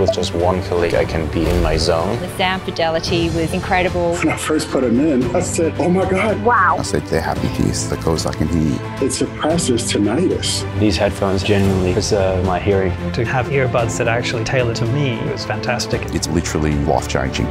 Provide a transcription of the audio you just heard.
with just one colleague, I can be in my zone. The sound fidelity was incredible. When I first put them in, I said, oh my God. Wow. I said, they're happy piece that goes like an E. It suppresses tinnitus. These headphones genuinely preserve my hearing. To have earbuds that actually tailor to me was fantastic. It's literally life changing.